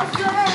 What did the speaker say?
Go, go!